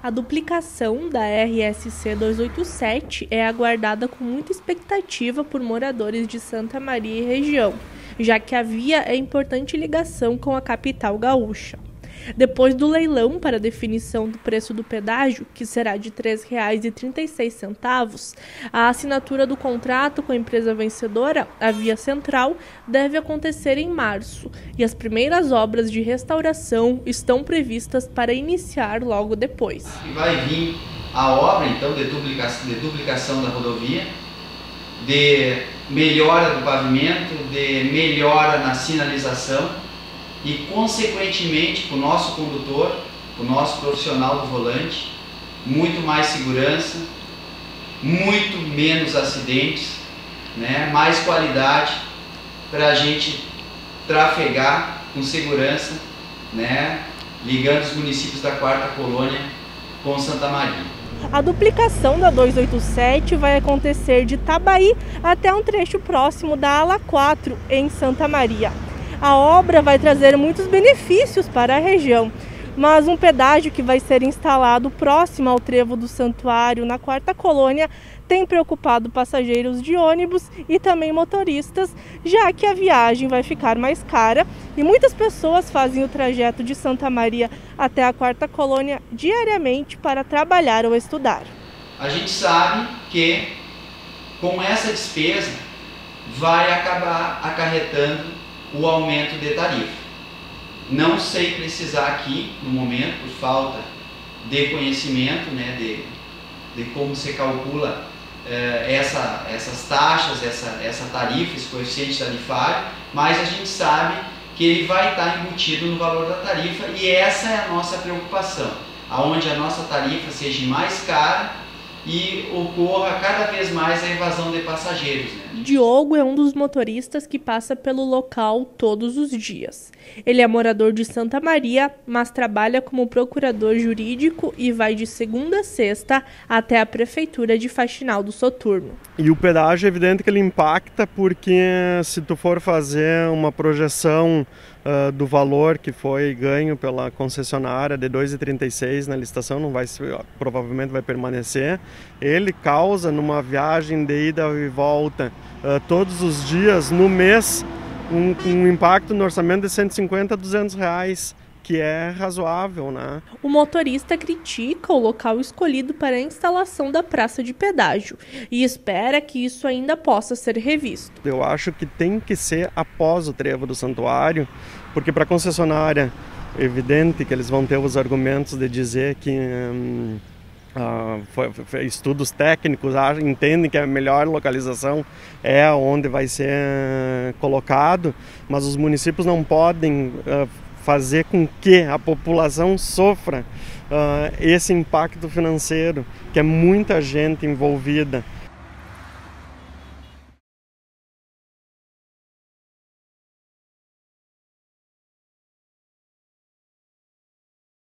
A duplicação da RSC 287 é aguardada com muita expectativa por moradores de Santa Maria e região, já que a via é importante ligação com a capital gaúcha. Depois do leilão para definição do preço do pedágio, que será de R$ 3,36, a assinatura do contrato com a empresa vencedora, a Via Central, deve acontecer em março e as primeiras obras de restauração estão previstas para iniciar logo depois. Vai vir a obra então de duplicação, de duplicação da rodovia, de melhora do pavimento, de melhora na sinalização e, consequentemente, para o nosso condutor, para o nosso profissional do volante, muito mais segurança, muito menos acidentes, né? mais qualidade para a gente trafegar com segurança, né? ligando os municípios da quarta colônia com Santa Maria. A duplicação da 287 vai acontecer de Tabaí até um trecho próximo da Ala 4, em Santa Maria. A obra vai trazer muitos benefícios para a região, mas um pedágio que vai ser instalado próximo ao trevo do santuário, na quarta colônia, tem preocupado passageiros de ônibus e também motoristas, já que a viagem vai ficar mais cara e muitas pessoas fazem o trajeto de Santa Maria até a quarta colônia diariamente para trabalhar ou estudar. A gente sabe que com essa despesa vai acabar acarretando o aumento de tarifa. Não sei precisar aqui, no momento, por falta de conhecimento né, de, de como se calcula eh, essa, essas taxas, essa, essa tarifa, esse coeficiente tarifário, mas a gente sabe que ele vai estar embutido no valor da tarifa e essa é a nossa preocupação, aonde a nossa tarifa seja mais cara e ocorra cada vez mais a evasão de passageiros. Né? Diogo é um dos motoristas que passa pelo local todos os dias. Ele é morador de Santa Maria, mas trabalha como procurador jurídico e vai de segunda a sexta até a prefeitura de Faxinal do Soturno. E o pedágio é evidente que ele impacta porque se tu for fazer uma projeção uh, do valor que foi ganho pela concessionária de 2,36 na licitação, não vai provavelmente vai permanecer. Ele causa numa viagem de ida e volta uh, todos os dias no mês um, um, impacto no orçamento de 150 a 200 reais que é razoável, né? O motorista critica o local escolhido para a instalação da praça de pedágio e espera que isso ainda possa ser revisto. Eu acho que tem que ser após o trevo do santuário, porque para a concessionária é evidente que eles vão ter os argumentos de dizer que hum, Uh, estudos técnicos entendem que a melhor localização é onde vai ser colocado, mas os municípios não podem uh, fazer com que a população sofra esse impacto financeiro, que é muita gente envolvida